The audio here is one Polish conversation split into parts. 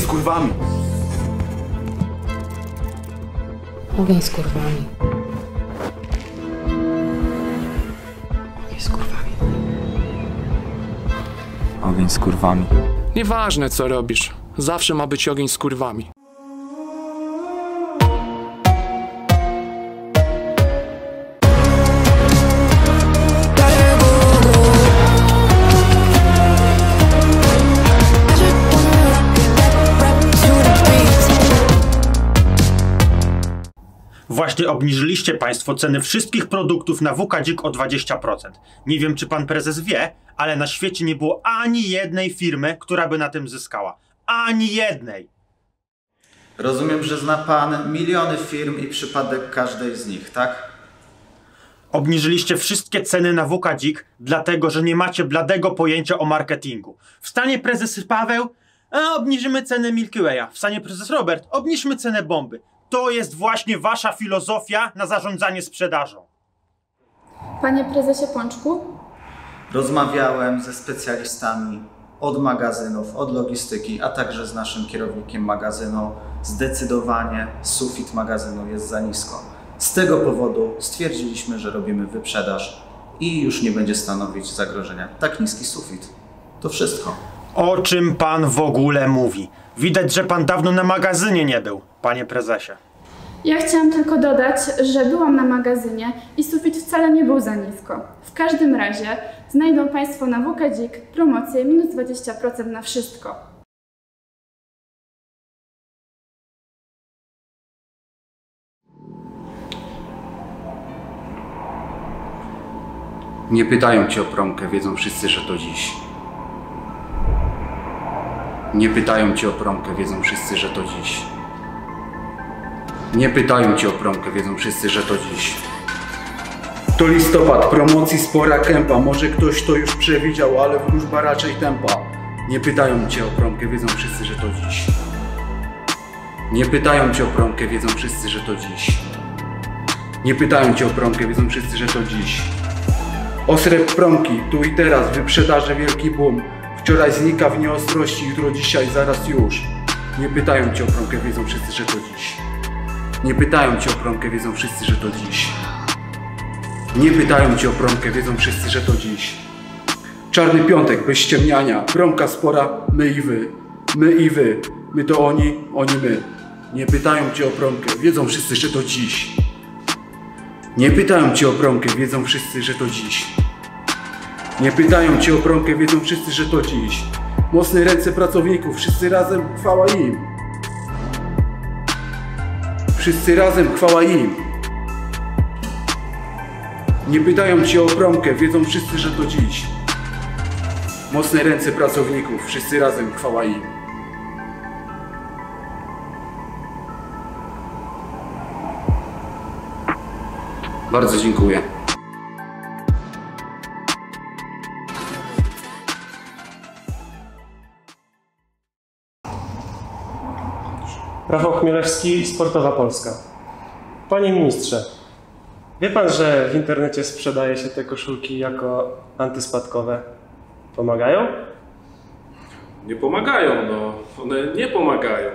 kurwami. Ogień z kurwami. Ogień z kurwami. Ogień z kurwami. Nieważne co robisz, zawsze ma być ogień z kurwami. Właśnie obniżyliście Państwo ceny wszystkich produktów na WKDzik o 20%. Nie wiem, czy Pan Prezes wie, ale na świecie nie było ani jednej firmy, która by na tym zyskała. Ani jednej! Rozumiem, że zna Pan miliony firm i przypadek każdej z nich, tak? Obniżyliście wszystkie ceny na WKDzik, dlatego że nie macie bladego pojęcia o marketingu. W stanie prezes Paweł, a obniżymy cenę Milky Way'a. W stanie prezes Robert, obniżmy cenę bomby. To jest właśnie wasza filozofia na zarządzanie sprzedażą. Panie prezesie Pączku, Rozmawiałem ze specjalistami od magazynów, od logistyki, a także z naszym kierownikiem magazynu. Zdecydowanie sufit magazynu jest za nisko. Z tego powodu stwierdziliśmy, że robimy wyprzedaż i już nie będzie stanowić zagrożenia. Tak niski sufit. To wszystko. O czym pan w ogóle mówi? Widać, że pan dawno na magazynie nie był, panie prezesie. ja chciałam tylko dodać, że byłam na magazynie i sufit wcale nie był za nisko. W każdym razie znajdą Państwo na WKDzik promocję minus 20% na wszystko. Nie pytają cię o promkę, wiedzą wszyscy, że to dziś. Nie pytają cię o promkę, wiedzą wszyscy, że to dziś. Nie pytają cię o promkę, wiedzą wszyscy, że to dziś. To listopad, promocji spora kępa. Może ktoś to już przewidział, ale wróżba raczej tempa. Nie pytają cię o promkę, wiedzą wszyscy, że to dziś. Nie pytają cię o promkę, wiedzą wszyscy, że to dziś. Nie pytają cię o promkę, wiedzą wszyscy, że to dziś. Ostre promki, tu i teraz, wyprzedaże wielki boom. Wczoraj znika w nieostrości, jutro dzisiaj, zaraz już. Nie pytają cię o promkę, wiedzą wszyscy, że to dziś. Nie pytają cię o promkę, wiedzą wszyscy, że to dziś. Nie pytają cię o promkę, wiedzą wszyscy, że to dziś. Czarny piątek, bez ściemniania, promka spora, my i wy. My i wy. My to oni, oni my. Nie pytają cię o promkę, wiedzą wszyscy, że to dziś. Nie pytają cię o promkę, wiedzą wszyscy, że to dziś. Nie pytają cię o promkę, wiedzą wszyscy, że to dziś. Mocne ręce pracowników, wszyscy razem, chwała im. Wszyscy razem, chwała im. Nie pytają cię o promkę, wiedzą wszyscy, że to dziś. Mocne ręce pracowników, wszyscy razem, chwała im. Bardzo dziękuję. Rafał Chmielewski, Sportowa Polska. Panie ministrze, wie pan, że w internecie sprzedaje się te koszulki jako antyspadkowe? Pomagają? Nie pomagają, no. One nie pomagają.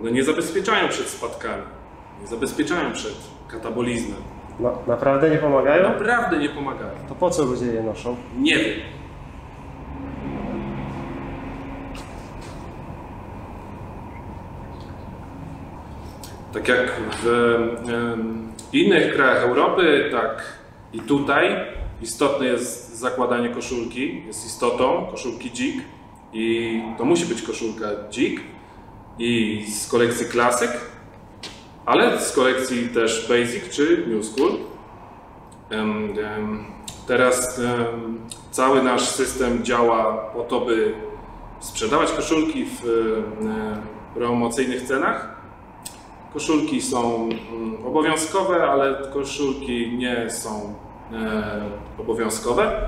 One nie zabezpieczają przed spadkami. Nie zabezpieczają przed katabolizmem. No, naprawdę nie pomagają? Naprawdę nie pomagają. To po co ludzie je noszą? Nie wiem. Tak jak w innych krajach Europy, tak i tutaj istotne jest zakładanie koszulki, jest istotą koszulki dzik i to musi być koszulka dzik i z kolekcji Classic, ale z kolekcji też Basic czy New School. Teraz cały nasz system działa po to, by sprzedawać koszulki w promocyjnych cenach. Koszulki są mm, obowiązkowe, ale koszulki nie są e, obowiązkowe.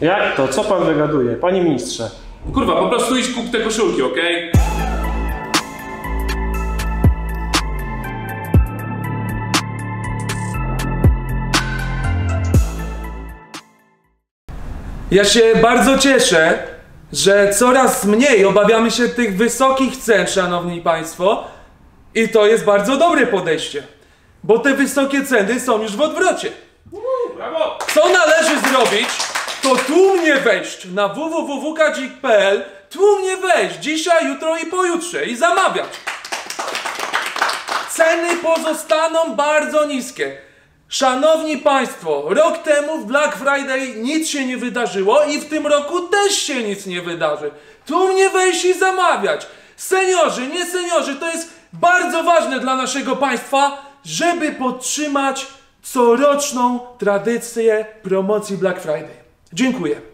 Jak to? Co pan wygaduje? Panie ministrze, Kurwa, po prostu idź kup te koszulki, okej? Ja się bardzo cieszę, że coraz mniej obawiamy się tych wysokich cen, szanowni państwo, i to jest bardzo dobre podejście, bo te wysokie ceny są już w odwrocie. Brawo! Co należy zrobić, to tłumnie wejść na www.kadzik.pl, tłumnie wejść dzisiaj, jutro i pojutrze i zamawiać. Ceny pozostaną bardzo niskie. Szanowni Państwo, rok temu w Black Friday nic się nie wydarzyło i w tym roku też się nic nie wydarzy. Tu mnie wejść i zamawiać. Seniorzy, nie seniorzy, to jest bardzo ważne dla naszego państwa, żeby podtrzymać coroczną tradycję promocji Black Friday. Dziękuję.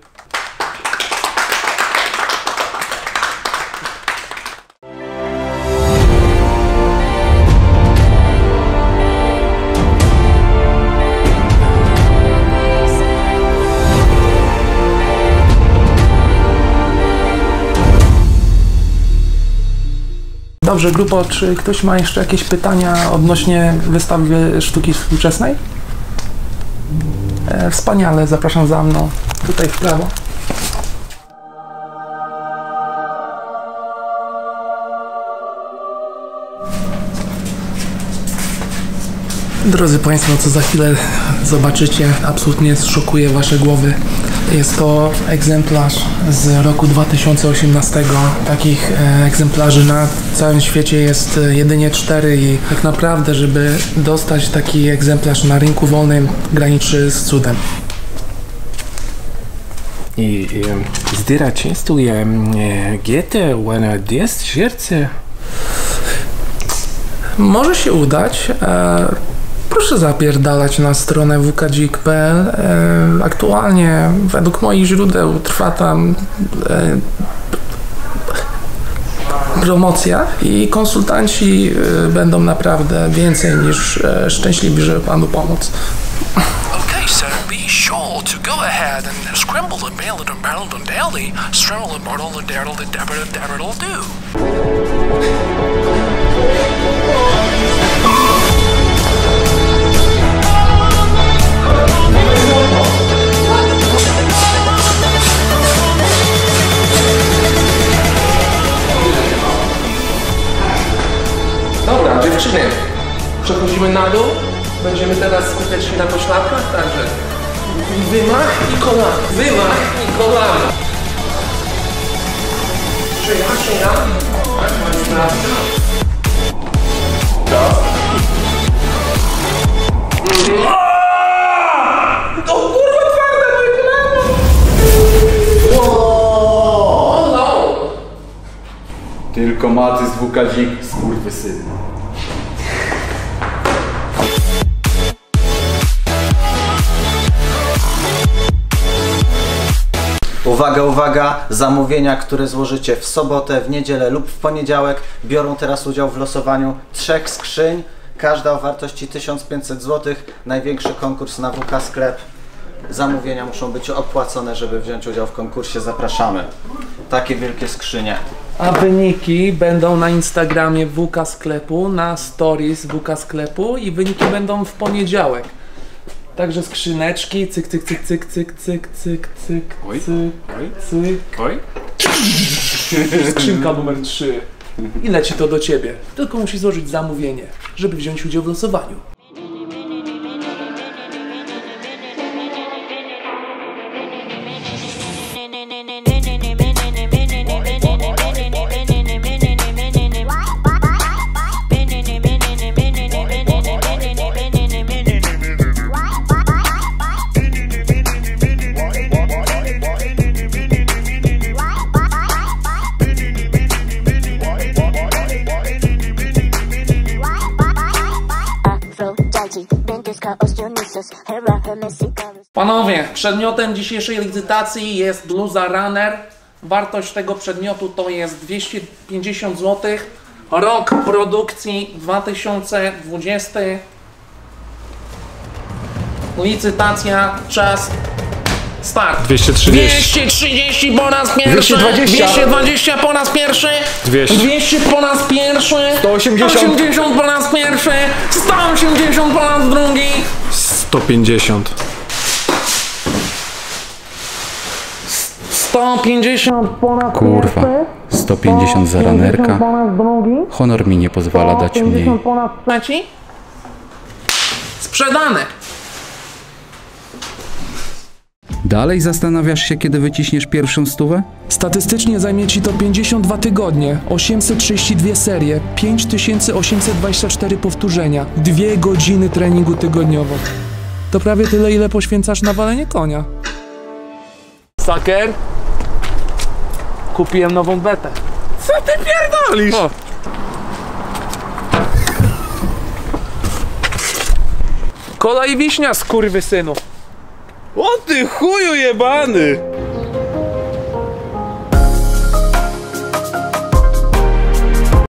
Dobrze, grupo, czy ktoś ma jeszcze jakieś pytania odnośnie wystawy sztuki współczesnej? E, wspaniale, zapraszam za mną. Tutaj w prawo. Drodzy Państwo, co za chwilę zobaczycie, absolutnie zszokuje Wasze głowy. Jest to egzemplarz z roku 2018. Takich e, egzemplarzy na całym świecie jest e, jedynie cztery i tak naprawdę, żeby dostać taki egzemplarz na rynku wolnym, graniczy z cudem. I e, zdyra częstuje e, Goethe, ona jest serce. Może się udać. Proszę zapierdalać na stronę wkdzik.pl. E, aktualnie, według moich źródeł, trwa tam e, promocja i konsultanci e, będą naprawdę więcej niż szczęśliwi, żeby panu pomóc. Okay, so be sure to go ahead and scramble it and daily, straddle and do. Dziewczyny, przechodzimy na dół. Będziemy teraz skupiać się na pośladkach, także wymach i kolana, wymach i kolana. Szyja, szyja. To kurwa twarde moje kolano! No! Tylko maty z dwukadzik, skurwysyn. Uwaga, uwaga! Zamówienia, które złożycie w sobotę, w niedzielę lub w poniedziałek biorą teraz udział w losowaniu trzech skrzyń. Każda o wartości 1500 zł. Największy konkurs na WK Sklep. Zamówienia muszą być opłacone, żeby wziąć udział w konkursie. Zapraszamy. Takie wielkie skrzynie. A wyniki będą na Instagramie WK Sklepu, na stories WK Sklepu i wyniki będą w poniedziałek. Także skrzyneczki, cyk, cyk, cyk, cyk, cyk, cyk, cyk, cyk, Oj, cyk, oj. cyk. Oj. Skrzynka numer 3. I leci to do ciebie. Tylko musisz złożyć zamówienie, żeby wziąć udział w losowaniu. Panowie, przedmiotem dzisiejszej licytacji jest bluza Runner. Wartość tego przedmiotu to jest 250 zł. Rok produkcji 2020. Licytacja, czas, start. 230. 230 po raz pierwszy. 220. 220 po raz pierwszy. 200. 200 po raz pierwszy. 180. 180 po raz pierwszy. 180 po raz drugi. 150. 100 150 ponad Kurwa, 150 za ranerka. Honor mi nie pozwala dać mniej. 150 ponad trzeci. Sprzedane! Dalej zastanawiasz się, kiedy wyciśniesz pierwszą stówę? Statystycznie zajmie ci to 52 tygodnie, 832 serie, 5824 powtórzenia, 2 godziny treningu tygodniowo. To prawie tyle, ile poświęcasz na walenie konia. Saker, kupiłem nową betę. Co ty pierdolisz? O. Kola i wiśnia, skurwysynu. O ty chuju jebany!